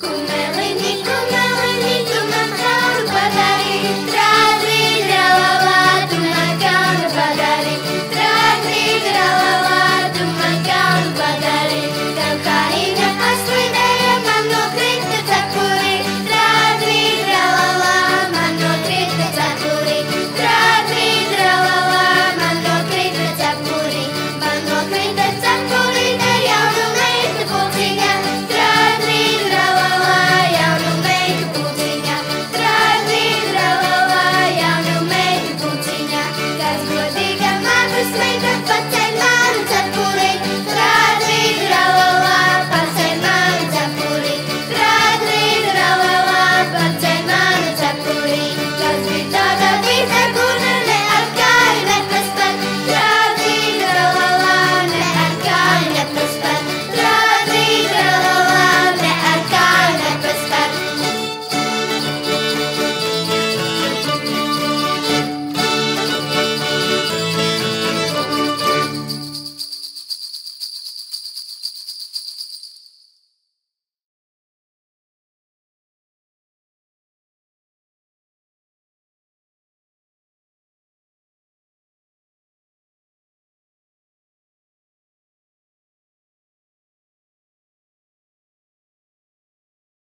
Kumeleni, kumeleni.